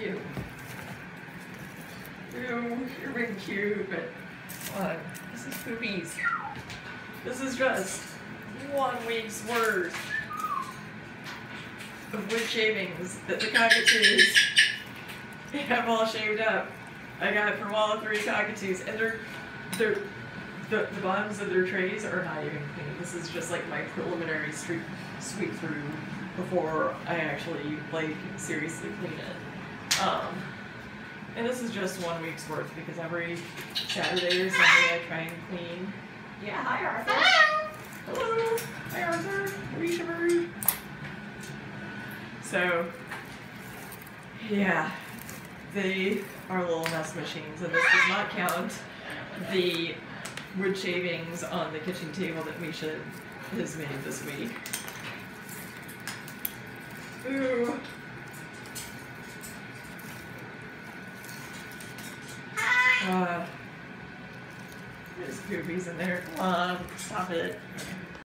You. Ew, you're being cute, but uh, this is poopies. This is just one week's worth of wood shavings that the cockatoos have all shaved up. I got it from all three cockatoos, and they're they're the, the bottoms of their trays are not even clean. This is just like my preliminary sweep sweep through before I actually like seriously clean it. Um, and this is just one week's worth because every Saturday or Sunday I try and clean. Yeah, hi Arthur. Hello. Hi Arthur. Alicia Bird. So, yeah, they are little mess machines, and this does not count the wood shavings on the kitchen table that Misha has made this week. Ooh. Uh, there's poopies in there. Come on, stop it.